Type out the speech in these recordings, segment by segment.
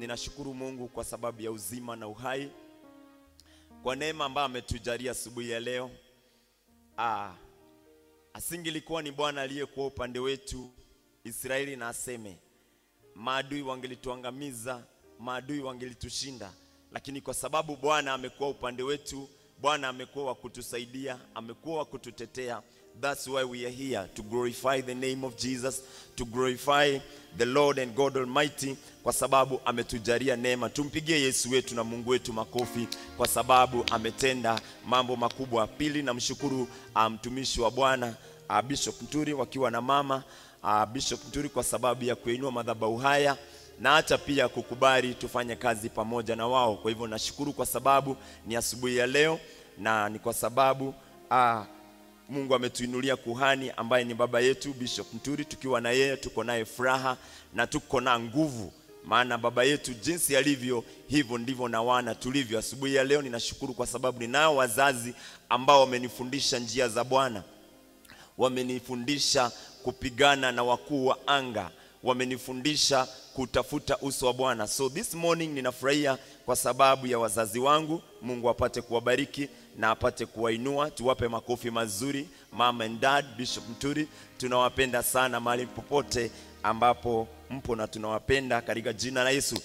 ninashukuru Mungu kwa sababu ya uzima na uhai, kwa neema ambayo ametujalia asubuhi ya leo. Ah, asingelikuwa ni Bwana aliyekuwa upande wetu, Israeli na aseme maadui wangelituangamiza, maadui wangelitushinda, lakini kwa sababu Bwana amekuwa upande wetu, Bwana amekuwa wa kutusaidia, amekuwa wa kututetea. That's why we are here to glorify the name of Jesus, to glorify the Lord and God Almighty, kwa sababu ametujalia neema. Tumpigie Yesu wetu na Mungu wetu makofi kwa sababu ametenda mambo makubwa. Pili, namshukuru mtumishi mtumishi wa Bwana uh, Bishop Mturi wakiwa na mama uh, Bishop Nturi kwa sababu ya kuinua madhabahu haya na hata pia kukubali tufanye kazi pamoja na wao. Kwa hivyo nashukuru kwa sababu ni asubuhi ya leo na ni kwa sababu uh, Mungu ametuinulia kuhani ambaye ni baba yetu Bishop Mturi. Tukiwa na yeye tuko naye furaha na tuko na nguvu, maana baba yetu jinsi alivyo hivyo ndivyo na wana tulivyo. Asubuhi ya leo ninashukuru kwa sababu ninao wazazi ambao wamenifundisha njia za Bwana wamenifundisha kupigana na wakuu wa anga, wamenifundisha kutafuta uso wa Bwana. So this morning ninafurahia kwa sababu ya wazazi wangu. Mungu apate kuwabariki na apate kuwainua. Tuwape makofi mazuri, mama and dad, Bishop Mturi, tunawapenda sana mahali popote ambapo mpo na tunawapenda katika jina la Yesu.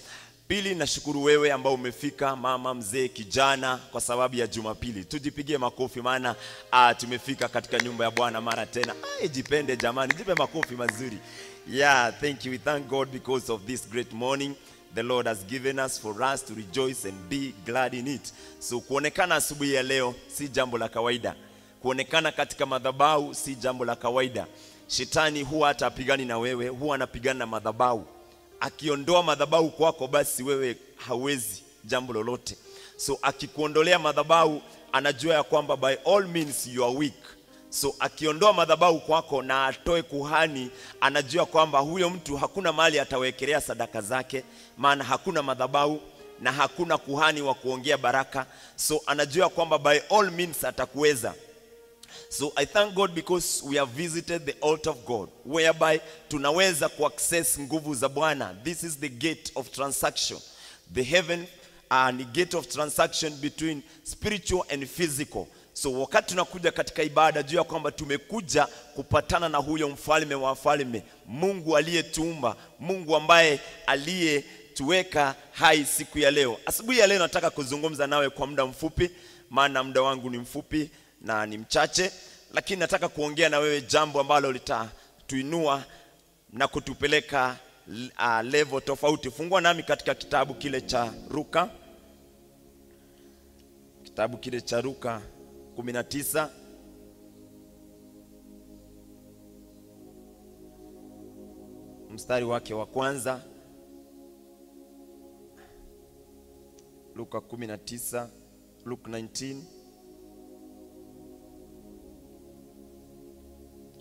Pili, nashukuru wewe ambao umefika, mama, mzee, kijana, kwa sababu ya Jumapili. Tujipigie makofi, maana ah, tumefika katika nyumba ya Bwana mara tena. Ai, jipende jamani, jipe makofi mazuri. Yeah, thank you. We thank God because of this great morning the Lord has given us for us to rejoice and be glad in it. So kuonekana asubuhi ya leo si jambo la kawaida. Kuonekana katika madhabahu si jambo la kawaida. Shetani huwa hata apigani na wewe, huwa anapigana na madhabahu akiondoa madhabahu kwako, basi wewe hawezi jambo lolote. So akikuondolea madhabahu, anajua ya kwamba by all means you are weak. So akiondoa madhabahu kwako na atoe kuhani, anajua kwamba huyo mtu hakuna mali atawekelea sadaka zake, maana hakuna madhabahu na hakuna kuhani wa kuongea baraka. So anajua kwamba by all means atakuweza. So I thank God because we have visited the altar of God whereby tunaweza kuaccess nguvu za Bwana. This is the gate of transaction. The heaven uh, ni gate of transaction between spiritual and physical. So wakati tunakuja katika ibada, juu ya kwamba tumekuja kupatana na huyo mfalme wa wafalme, Mungu aliyetuumba, Mungu ambaye aliyetuweka hai siku ya leo. Asubuhi ya leo nataka kuzungumza nawe kwa muda mfupi, maana muda wangu ni mfupi na ni mchache, lakini nataka kuongea na wewe jambo ambalo litatuinua na kutupeleka uh, level tofauti. Fungua nami katika kitabu kile cha Luka, kitabu kile cha Luka 19 mstari wake wa kwanza. Luka 19, Luke 19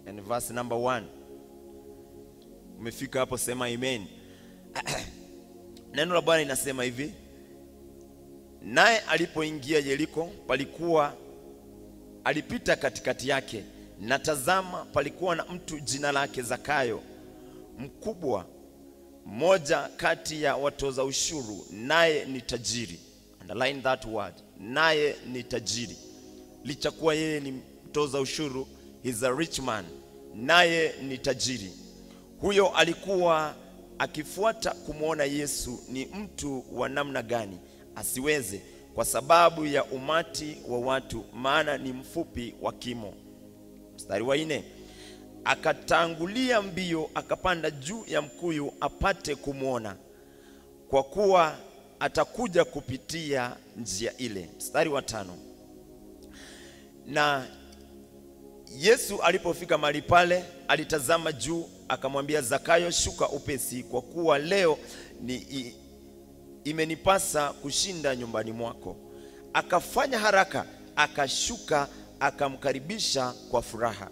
and verse number one. Umefika hapo, sema amen. Neno la Bwana linasema hivi: naye alipoingia Yeriko, palikuwa alipita katikati yake, na tazama, palikuwa na mtu jina lake Zakayo, mkubwa, mmoja kati ya watoza ushuru, naye ni tajiri. Underline that word, naye ni tajiri. Licha kuwa yeye ni mtoza ushuru is a rich man, naye ni tajiri. Huyo alikuwa akifuata kumwona Yesu ni mtu wa namna gani, asiweze kwa sababu ya umati wa watu, maana ni mfupi wa kimo. Mstari wa nne, akatangulia mbio, akapanda juu ya mkuyu apate kumwona, kwa kuwa atakuja kupitia njia ile. Mstari wa tano, na Yesu alipofika mahali pale, alitazama juu, akamwambia Zakayo, shuka upesi, kwa kuwa leo ni imenipasa kushinda nyumbani mwako. Akafanya haraka, akashuka, akamkaribisha kwa furaha.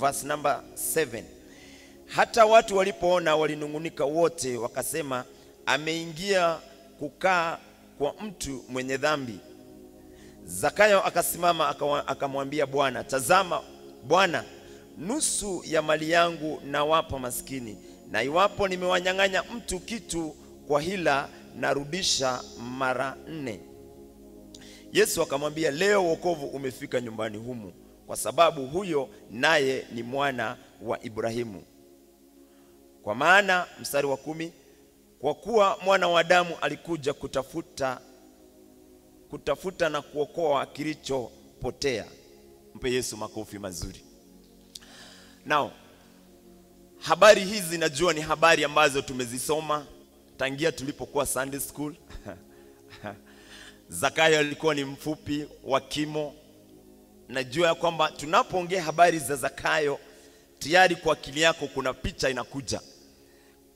Verse number 7. Hata watu walipoona walinung'unika wote, wakasema, ameingia kukaa kwa mtu mwenye dhambi. Zakayo akasimama akamwambia Bwana, tazama Bwana, nusu ya mali yangu nawapa maskini, na iwapo nimewanyang'anya mtu kitu kwa hila, narudisha mara nne. Yesu akamwambia, leo wokovu umefika nyumbani humu, kwa sababu huyo naye ni mwana wa Ibrahimu. Kwa maana, mstari wa kumi, kwa kuwa mwana wa Adamu alikuja kutafuta kutafuta na kuokoa kilichopotea. Mpe Yesu makofi mazuri. Nao habari hizi najua ni habari ambazo tumezisoma tangia tulipokuwa Sunday school. Zakayo alikuwa ni mfupi wa kimo. Najua ya kwamba tunapoongea habari za Zakayo, tayari kwa akili yako kuna picha inakuja,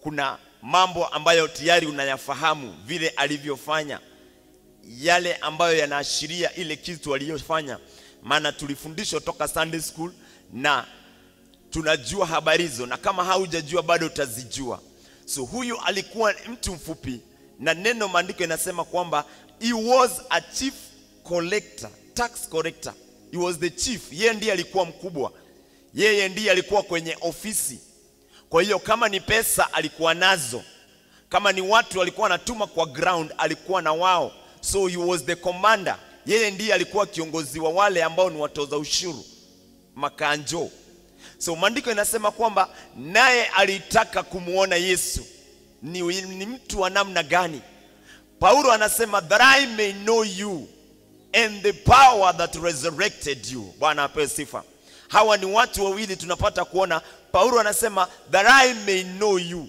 kuna mambo ambayo tayari unayafahamu vile alivyofanya, yale ambayo yanaashiria ile kitu aliyofanya, maana tulifundishwa toka Sunday school na tunajua habari hizo, na kama haujajua bado utazijua. So huyu alikuwa mtu mfupi, na neno maandiko inasema kwamba he was a chief collector, tax collector. He was the chief, yeye ndiye alikuwa mkubwa, yeye ndiye alikuwa kwenye ofisi. Kwa hiyo kama ni pesa alikuwa nazo, kama ni watu alikuwa anatuma kwa ground alikuwa na wao, so he was the commander. Yeye ndiye alikuwa kiongozi wa wale ambao ni watoza ushuru, makanjo. So maandiko inasema kwamba naye alitaka kumwona Yesu ni, ni mtu wa namna gani. Paulo anasema that I may know you and the power that resurrected you. Bwana apewe sifa. Hawa ni watu wawili tunapata kuona. Paulo anasema that I may know you,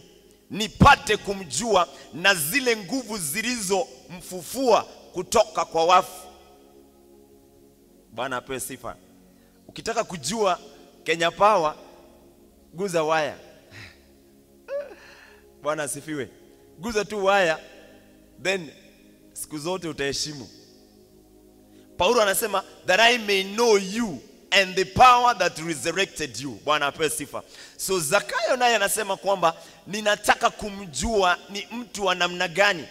nipate kumjua na zile nguvu zilizomfufua kutoka kwa wafu. Bwana apewe sifa. Ukitaka kujua Kenya Power, guza waya. Bwana asifiwe. Guza tu waya, then siku zote utaheshimu. Paulo anasema that I may know you and the power that resurrected you. Bwana apewe sifa. So Zakayo naye anasema kwamba ninataka kumjua ni mtu wa namna gani.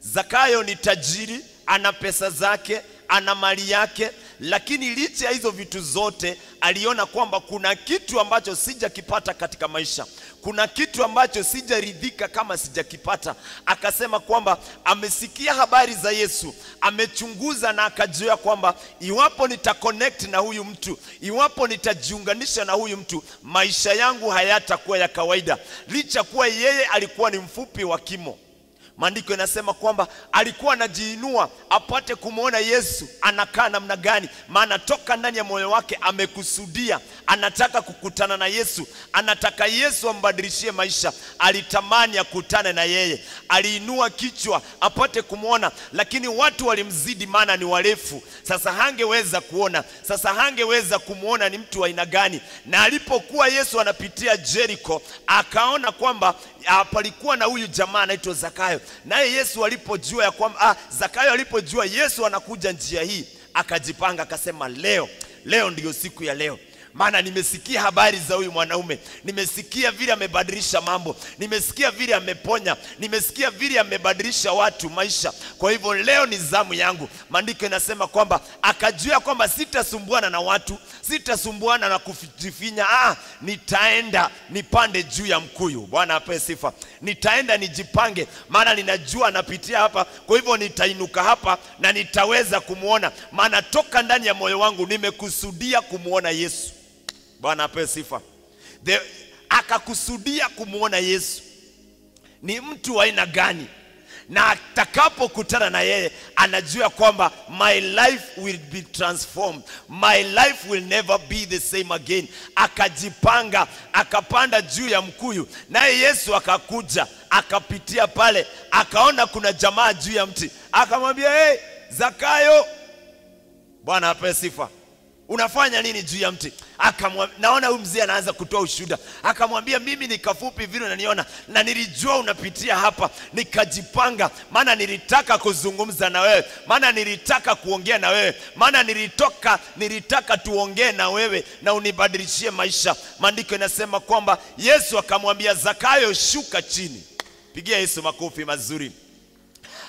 Zakayo ni tajiri, ana pesa zake, ana mali yake, lakini licha ya hizo vitu zote aliona kwamba kuna kitu ambacho sijakipata katika maisha, kuna kitu ambacho sijaridhika kama sijakipata. Akasema kwamba amesikia habari za Yesu, amechunguza na akajua kwamba iwapo nitaconnect na huyu mtu, iwapo nitajiunganisha na huyu mtu, maisha yangu hayatakuwa ya kawaida, licha kuwa yeye alikuwa ni mfupi wa kimo. Maandiko yanasema kwamba alikuwa anajiinua apate kumwona Yesu anakaa namna gani, maana toka ndani ya moyo wake amekusudia, anataka kukutana na Yesu, anataka Yesu ambadilishie maisha. Alitamani akutane na yeye, aliinua kichwa apate kumwona, lakini watu walimzidi, maana ni warefu. Sasa hangeweza kuona, sasa hangeweza kumwona ni mtu wa aina gani. Na alipokuwa Yesu anapitia Jeriko, akaona kwamba palikuwa na huyu jamaa anaitwa Zakayo. Naye Yesu alipojua ya kwamba ah, Zakayo alipojua Yesu anakuja njia hii, akajipanga akasema, leo leo ndiyo siku ya leo, maana nimesikia habari za huyu mwanaume, nimesikia vile amebadilisha mambo, nimesikia vile ameponya, nimesikia vile amebadilisha watu maisha. Kwa hivyo leo ni zamu yangu. Maandiko inasema kwamba akajua kwamba sitasumbuana na watu, sitasumbuana na kujifinya. Ah, nitaenda nipande juu ya mkuyu. Bwana ape sifa. Nitaenda nijipange, maana ninajua napitia hapa, kwa hivyo nitainuka hapa na nitaweza kumwona, maana toka ndani ya moyo wangu nimekusudia kumwona Yesu. Bwana apewe sifa. The, akakusudia kumwona Yesu ni mtu wa aina gani, na atakapokutana na yeye anajua kwamba my life will be transformed, my life will never be the same again. Akajipanga, akapanda juu ya mkuyu, naye Yesu akakuja, akapitia pale, akaona kuna jamaa juu ya mti, akamwambia hey, Zakayo. Bwana apewe sifa unafanya nini juu ya mti? Naona huyu mzee anaanza kutoa ushuhuda. Akamwambia, mimi ni kafupi vile unaniona, na nilijua unapitia hapa, nikajipanga, maana nilitaka kuzungumza na wewe, maana nilitaka kuongea na wewe, maana nilitoka, nilitaka tuongee na wewe na unibadilishie maisha. Maandiko inasema kwamba Yesu akamwambia Zakayo, shuka chini. Pigia Yesu makofi mazuri.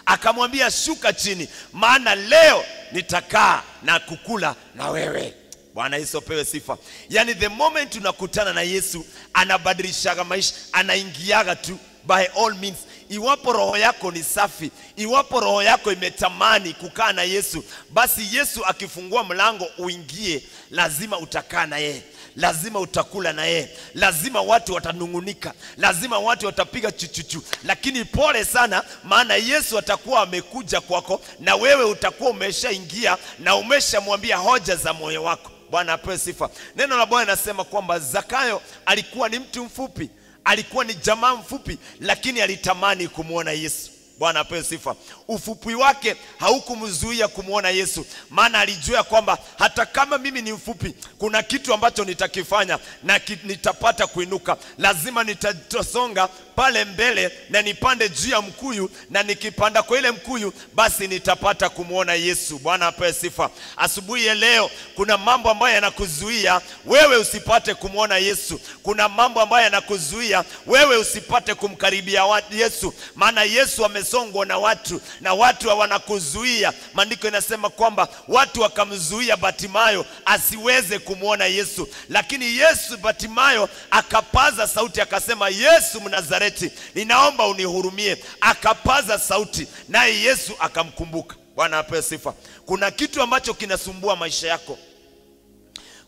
Akamwambia, shuka chini, maana leo nitakaa na kukula na wewe. Bwana Yesu apewe sifa. Yaani the moment unakutana na Yesu anabadilishaga maisha, anaingiaga tu by all means. iwapo roho yako ni safi, iwapo roho yako imetamani kukaa na Yesu, basi Yesu akifungua mlango uingie, lazima utakaa na yeye lazima utakula na yeye, lazima watu watanung'unika, lazima watu watapiga chuchuchu, lakini pole sana, maana Yesu atakuwa amekuja kwako na wewe utakuwa umeshaingia na umeshamwambia hoja za moyo wako. Bwana apewe sifa. Neno la Bwana nasema kwamba Zakayo alikuwa ni mtu mfupi, alikuwa ni jamaa mfupi, lakini alitamani kumwona Yesu. Bwana apewe sifa. Ufupi wake haukumzuia kumwona Yesu, maana alijua kwamba hata kama mimi ni mfupi, kuna kitu ambacho nitakifanya na ki, nitapata kuinuka. Lazima nitasonga pale mbele na nipande juu ya mkuyu, na nikipanda kwa ile mkuyu, basi nitapata kumwona Yesu. Bwana apewe sifa. Asubuhi ya leo, kuna mambo ambayo yanakuzuia wewe usipate kumwona Yesu. Kuna mambo ambayo yanakuzuia wewe usipate kumkaribia Yesu, maana Yesu amesongwa na watu na watu wanakuzuia. Maandiko inasema kwamba watu wakamzuia Batimayo asiweze kumwona Yesu, lakini Yesu Batimayo akapaza sauti akasema, Yesu Mnazareti, ninaomba unihurumie. Akapaza sauti, naye Yesu akamkumbuka. Bwana apewe sifa. Kuna kitu ambacho kinasumbua maisha yako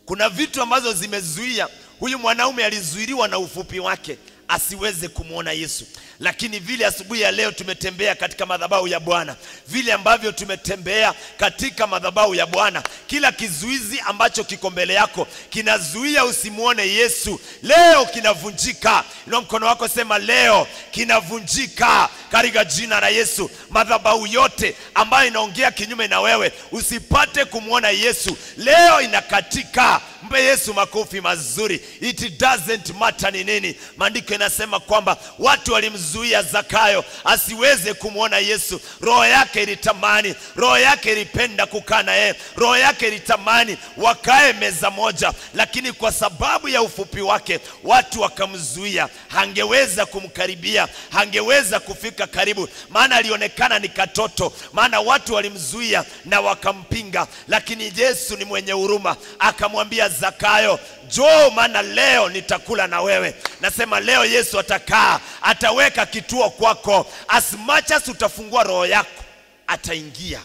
kuna vitu ambazo zimezuia. Huyu mwanaume alizuiliwa na ufupi wake asiweze kumwona Yesu, lakini vile asubuhi ya leo tumetembea katika madhabahu ya Bwana, vile ambavyo tumetembea katika madhabahu ya Bwana, kila kizuizi ambacho kiko mbele yako kinazuia usimwone Yesu, leo kinavunjika. Inua mkono wako, sema leo kinavunjika katika jina la Yesu. Madhabahu yote ambayo inaongea kinyume na wewe usipate kumwona Yesu, leo inakatika. Mpe Yesu makofi mazuri. It doesn't matter ni nini. Maandiko inasema kwamba watu walimzuia Zakayo asiweze kumwona Yesu. Roho yake ilitamani, roho yake ilipenda kukaa na yeye, roho yake ilitamani wakae meza moja, lakini kwa sababu ya ufupi wake watu wakamzuia. Hangeweza kumkaribia, hangeweza kufika karibu, maana alionekana ni katoto, maana watu walimzuia na wakampinga. Lakini Yesu ni mwenye huruma, akamwambia Zakayo, njoo, maana leo nitakula na wewe. Nasema leo Yesu atakaa, ataweka kituo kwako. As much as utafungua roho yako, ataingia.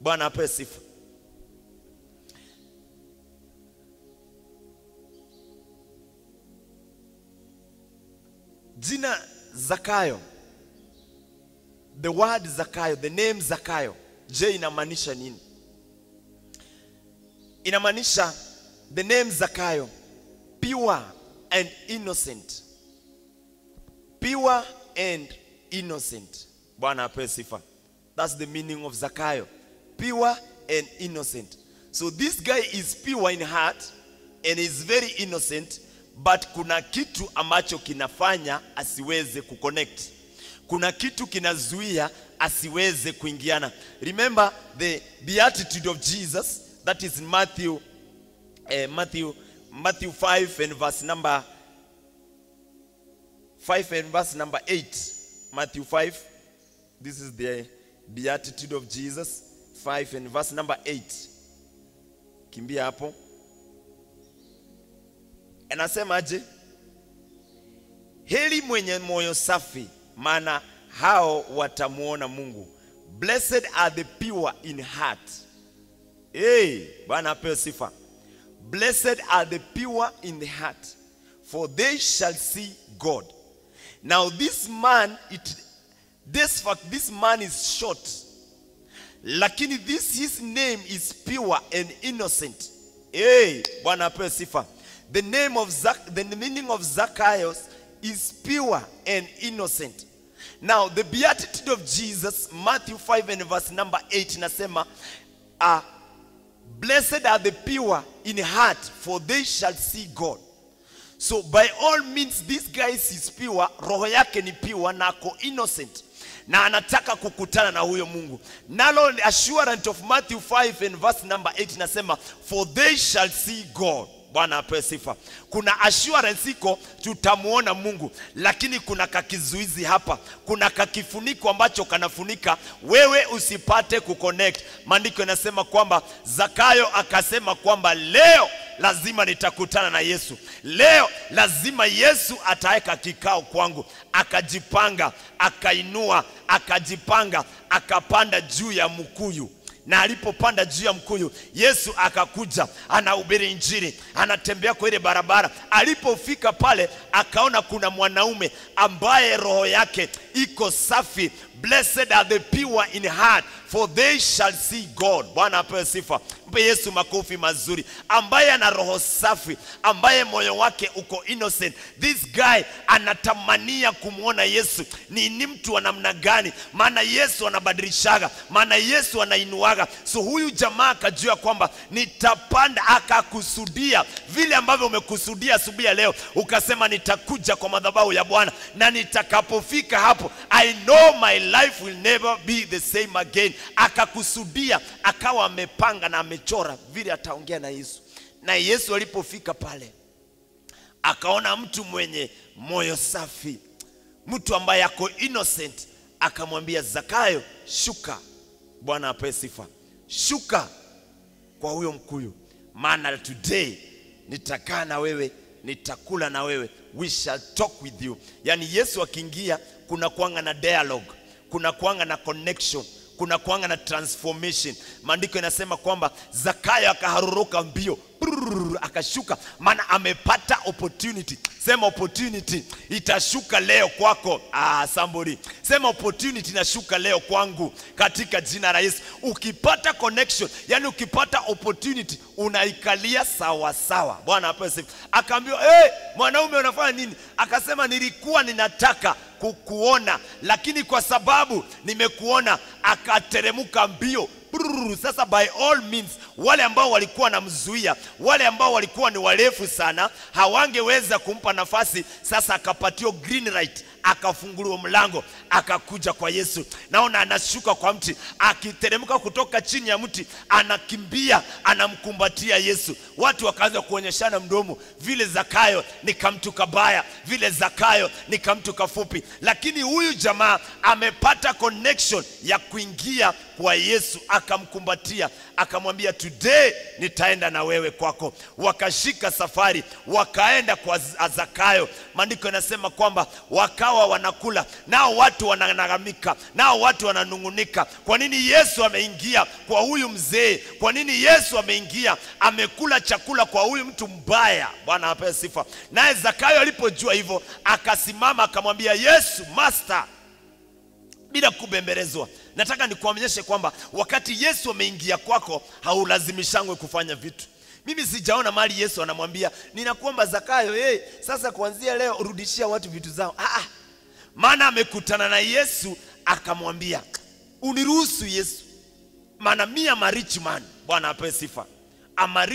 Bwana apewe sifa. Jina Zakayo, the word Zakayo, the name Zakayo, je, inamaanisha nini? Inamaanisha the name Zakayo, pure and innocent. Pure and innocent. Bwana apewe sifa. That's the meaning of Zakayo. Pure and innocent. So this guy is pure in heart and is very innocent, but kuna kitu ambacho kinafanya asiweze kuconnect. Kuna kitu kinazuia asiweze kuingiana. Remember the beatitude of Jesus that is in Matthew eh, Matthew Matthew 5 and verse number 5 and verse number 8. Matthew 5. This is the beatitude of Jesus 5 and verse number 8. Kimbia hapo. Anasemaje? Heri mwenye moyo safi, mana hao watamuona Mungu. Blessed are the pure in heart. Hey, Bwana apewe sifa. Blessed are the pure in the heart, for they shall see God. Now this man, it, this fact, this man is short, lakini this his name is pure and innocent. Hey, Bwana apewe. The name of Zac, the meaning of Zacchaeus is pure and innocent. Now the beatitude of Jesus, Matthew 5 and verse number 8 nasema uh, Blessed are the pure in heart, for they shall see God. So by all means this guy is pure, roho yake ni pure na ako innocent na anataka kukutana na huyo Mungu. Nalo assurance of Matthew 5 and verse number 8 nasema for they shall see God. Bwana apewe sifa. Kuna assurance iko tutamwona Mungu, lakini kuna kakizuizi hapa, kuna kakifuniko ambacho kanafunika wewe usipate kuconnect. Maandiko yanasema kwamba Zakayo akasema kwamba leo lazima nitakutana na Yesu. Leo lazima Yesu ataweka kikao kwangu. Akajipanga, akainua, akajipanga, akapanda juu ya mkuyu na alipopanda juu ya mkuyu Yesu akakuja, anahubiri Injili, anatembea kwa ile barabara. Alipofika pale, akaona kuna mwanaume ambaye roho yake iko safi. Blessed are the pure in heart for they shall see God. Bwana apewe sifa. Mpe Yesu makofi mazuri, ambaye ana roho safi, ambaye moyo wake uko innocent. This guy anatamania kumwona Yesu. Ni, ni mtu wa namna gani? Maana Yesu anabadilishaga, maana Yesu anainuaga. So huyu jamaa akajua kwamba nitapanda, akakusudia vile ambavyo umekusudia asubuhi ya leo, ukasema nitakuja kwa madhabahu ya Bwana, na nitakapofika hapo, I know my life will never be the same again. Akakusudia, akawa amepanga na amechora vile ataongea na Yesu. Na Yesu alipofika pale, akaona mtu mwenye moyo safi, mtu ambaye ako innocent, akamwambia Zakayo, shuka. Bwana apewe sifa, shuka kwa huyo mkuyu, maana today nitakaa na wewe, nitakula na wewe, we shall talk with you. Yani Yesu akiingia, kuna kuanga na dialogue, kuna kuanga na connection kuna kuanga na transformation. Maandiko inasema kwamba Zakayo akaharuruka mbio akashuka, maana amepata opportunity. Sema opportunity itashuka leo kwako. Ah, somebody sema opportunity inashuka leo kwangu katika jina la Yesu. Ukipata connection, yani ukipata opportunity unaikalia sawa sawa. Bwana apewe sifa. Akaambiwa, hey, mwanaume unafanya nini? Akasema nilikuwa ninataka kukuona lakini kwa sababu nimekuona, akateremka mbio. Brrr, sasa by all means wale ambao walikuwa namzuia, wale ambao walikuwa ni warefu sana, hawangeweza kumpa nafasi. Sasa akapatiwa green light, akafunguliwa mlango, akakuja kwa Yesu. Naona anashuka kwa mti, akiteremka kutoka chini ya mti, anakimbia, anamkumbatia Yesu. Watu wakaanza kuonyeshana mdomo, vile Zakayo ni kamtu kabaya, vile Zakayo ni kamtu kafupi, lakini huyu jamaa amepata connection ya kuingia kwa Yesu, akamkumbatia, akamwambia today nitaenda na wewe kwako. Wakashika safari, wakaenda kwa Zakayo. Maandiko yanasema kwamba wakawa wanakula nao, watu wanalalamika, nao watu wananung'unika, kwa nini Yesu ameingia kwa huyu mzee? Kwa nini Yesu ameingia amekula chakula kwa huyu mtu mbaya? Bwana apewe sifa. Naye Zakayo alipojua hivyo, akasimama akamwambia Yesu, master bila kubembelezwa. Nataka nikuonyeshe kwamba wakati Yesu ameingia kwako, haulazimishangwe kufanya vitu. Mimi sijaona mali Yesu anamwambia ninakuomba Zakayo, hey, sasa kuanzia leo rudishia watu vitu zao. Ah, ah. Maana amekutana na Yesu akamwambia uniruhusu Yesu, maana mi am a rich man. Bwana apewe sifa. I'm a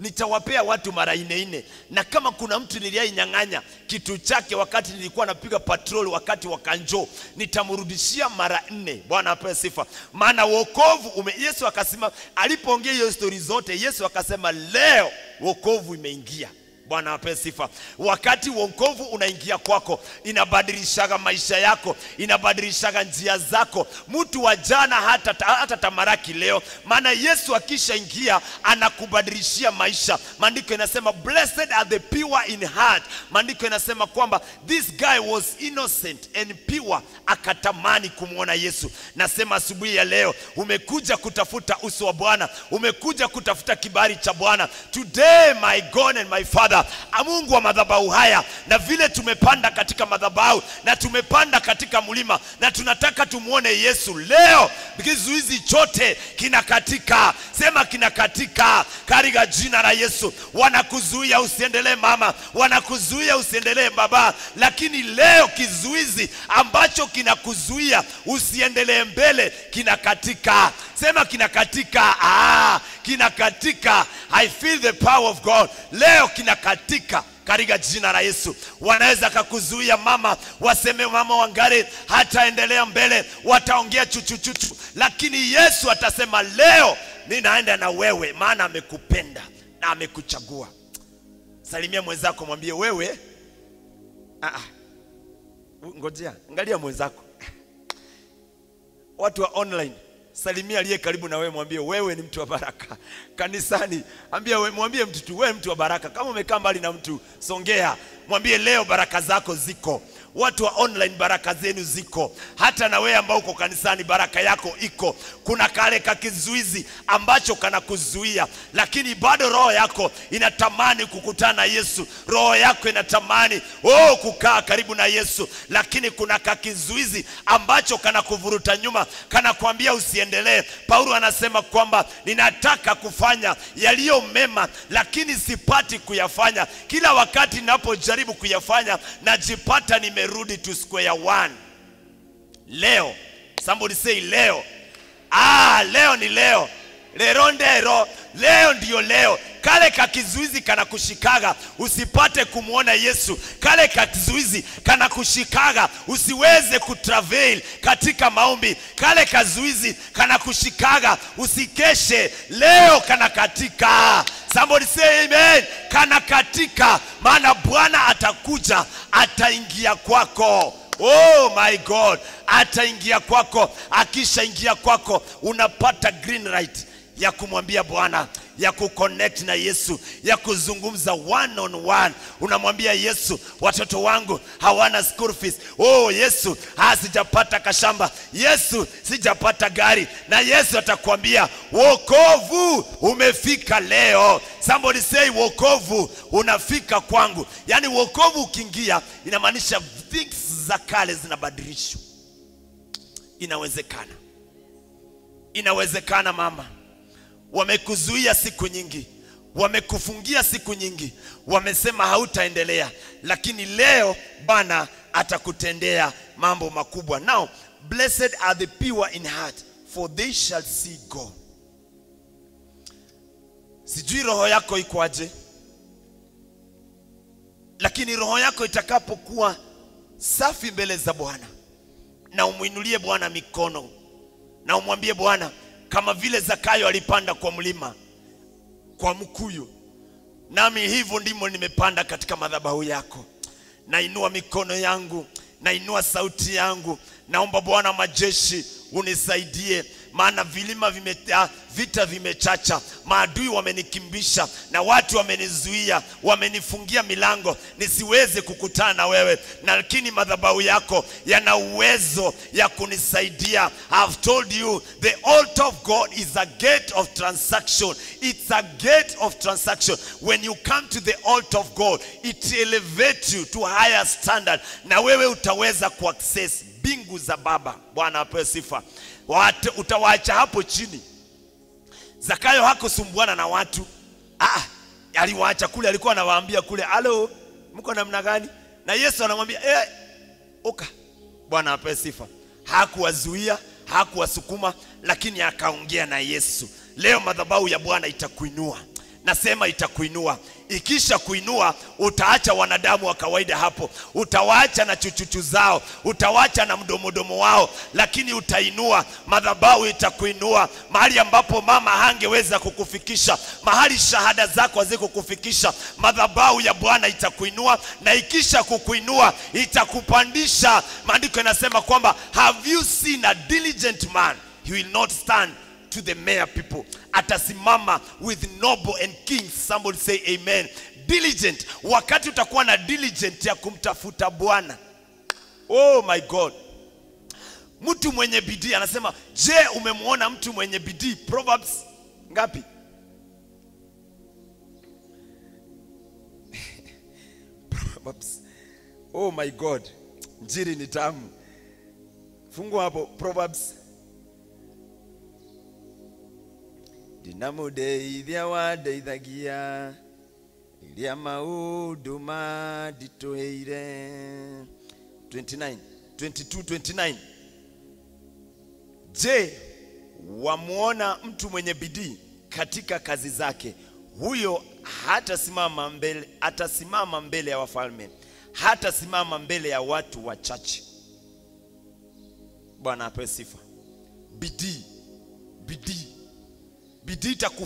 nitawapea watu mara ine ine na kama kuna mtu niliyainyang'anya kitu chake wakati nilikuwa napiga patrol wakati wa kanjo, nitamrudishia mara nne. Bwana apewe sifa, maana wokovu ume. Yesu akasema, alipoongea hiyo stori zote, Yesu akasema leo wokovu imeingia. Bwana ape sifa. Wakati wokovu unaingia kwako, inabadilishaga maisha yako, inabadilishaga njia zako. Mtu wa jana hata, hata tamaraki leo, maana Yesu akishaingia anakubadilishia maisha. Maandiko inasema blessed are the pure in heart. Maandiko inasema kwamba this guy was innocent and pure, akatamani kumwona Yesu. Nasema asubuhi ya leo umekuja kutafuta uso wa Bwana, umekuja kutafuta kibali cha Bwana. Today my God and my Father Mungu wa madhabahu haya, na vile tumepanda katika madhabahu na tumepanda katika mlima na tunataka tumwone Yesu leo, kizuizi chote kinakatika. Sema kinakatika katika jina la Yesu. Wanakuzuia usiendelee mama, wanakuzuia usiendelee baba, lakini leo kizuizi ambacho kinakuzuia usiendelee mbele kinakatika. Sema kinakatika. Ah, kinakatika. I feel the power of God leo kinakatika katika jina la Yesu. Wanaweza kakuzuia mama, waseme mama Wangari hataendelea mbele, wataongea chuchuchuchu, lakini Yesu atasema leo ninaenda na wewe, maana amekupenda na amekuchagua. Salimia mwenzako, mwambie wewe. Ah, ah. Ngojea, angalia mwenzako. Watu wa online, salimia aliye karibu na wewe, mwambie wewe ni mtu wa baraka. Kanisani ambia we, mwambie mtu tu wewe mtu wa baraka. Kama umekaa mbali na mtu, songea, mwambie leo baraka zako ziko. Watu wa online baraka zenu ziko, hata na wewe ambao uko kanisani baraka yako iko. Kuna kale ka kizuizi ambacho kanakuzuia, lakini bado roho yako inatamani kukutana na Yesu. Roho yako inatamani oh, kukaa karibu na Yesu, lakini kuna kakizuizi ambacho kanakuvuruta nyuma, kanakwambia usiendelee. Paulo anasema kwamba ninataka kufanya yaliyo mema, lakini sipati kuyafanya. Kila wakati ninapojaribu kuyafanya najipata nimerudi to square one. Leo somebody say leo. Ah, leo ni leo, lero ndero, leo ndiyo leo. Kale kakizuizi kanakushikaga usipate kumwona Yesu. Kale kakizuizi kanakushikaga usiweze kutravel katika maumbi Kale kazuizi kana kushikaga usikeshe. Leo kanakatika. Somebody say amen. Kana katika, maana Bwana atakuja, ataingia kwako. Oh my God, ataingia kwako. Akishaingia kwako, unapata green light ya kumwambia Bwana, ya kuconnect na Yesu, ya kuzungumza one on one. Unamwambia Yesu, watoto wangu hawana school fees. Oh Yesu, ha, sijapata kashamba. Yesu, sijapata gari. Na Yesu atakwambia wokovu umefika leo. Somebody say wokovu unafika kwangu. Yaani wokovu ukiingia, inamaanisha things za kale zinabadilishwa. Inawezekana, inawezekana mama wamekuzuia siku nyingi, wamekufungia siku nyingi, wamesema hautaendelea, lakini leo Bwana atakutendea mambo makubwa. Now blessed are the pure in heart for they shall see God. Sijui roho yako ikwaje, lakini roho yako itakapokuwa safi mbele za Bwana, na umwinulie Bwana mikono na umwambie Bwana kama vile Zakayo alipanda kwa mlima kwa mkuyu, nami hivyo ndimo nimepanda katika madhabahu yako. Nainua mikono yangu, nainua sauti yangu, naomba Bwana majeshi unisaidie, maana vilima vime, vita vimechacha, maadui wamenikimbisha na watu wamenizuia, wamenifungia milango nisiweze kukutana na wewe, lakini madhabahu yako yana uwezo ya kunisaidia. I've told you the altar of God is a gate of transaction. It's a gate of transaction. When you come to the altar of God, it elevates you to higher standard, na wewe utaweza kuaccess mbingu za Baba. Bwana apewe sifa. Wate, utawaacha hapo chini. Zakayo hakusumbuana na watu ah, aliwaacha kule, alikuwa anawaambia kule, halo, mko namna gani? Na Yesu anamwambia eh, uka. Bwana apewe sifa. Hakuwazuia, hakuwasukuma, lakini akaongea na Yesu. Leo madhabahu ya Bwana itakuinua, nasema itakuinua. Ikisha kuinua, utaacha wanadamu wa kawaida hapo, utawaacha na chuchuchu zao, utawaacha na mdomodomo wao, lakini utainua. Madhabahu, itakuinua. Mahali ambapo mama hangeweza kukufikisha, mahali shahada zako hazikukufikisha. Madhabahu ya Bwana itakuinua, na ikisha kukuinua itakupandisha. Maandiko yanasema kwamba have you seen a diligent man? He will not stand to the mere people. Atasimama with noble and kings somebody say amen. Diligent. Wakati utakuwa na diligent ya kumtafuta bwana. Oh my god. Mtu mwenye bidii anasema je umemwona mtu mwenye bidii? Proverbs ngapi? Proverbs. Oh my god. Njiri ni tamu. Fungua hapo. Proverbs ndinamudeithia wandeithagia rĩrĩa maũndũ manditũhĩire 29 22 29 je wamwona mtu mwenye bidii katika kazi zake? Huyo hatasimama mbele atasimama mbele ya wafalme hatasimama mbele ya watu wachache. Bwana apewe sifa. Bidii bidii bidii itakufanya